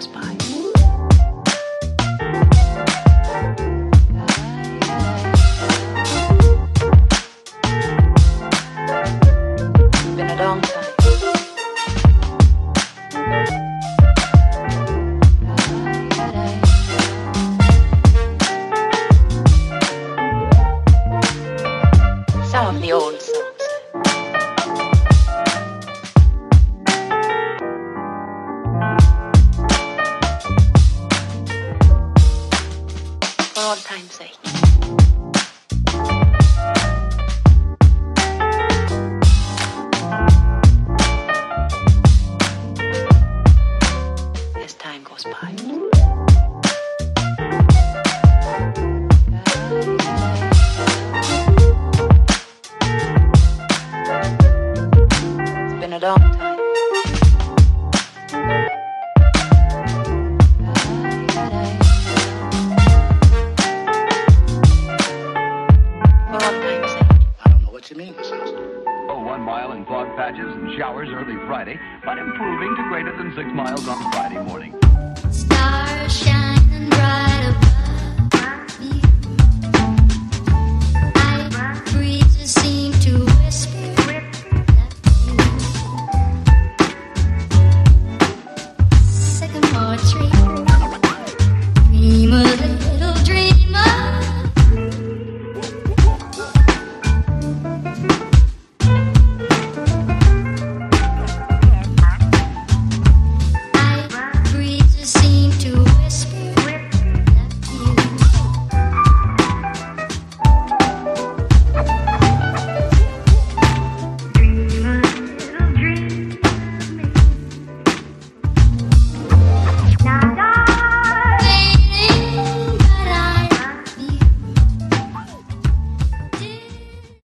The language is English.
goes by. Sake. As time goes by. It's been a long time. Don't know what you mean, Miss Ilsa. Oh, one mile in fog patches and showers early Friday, but improving to greater than six miles on Friday morning.